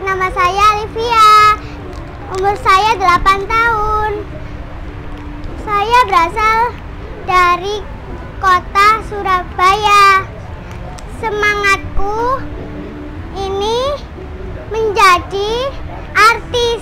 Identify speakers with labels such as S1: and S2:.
S1: nama saya Livia. Umur saya 8 tahun. Saya berasal dari kota Surabaya. Semangatku ini menjadi artis.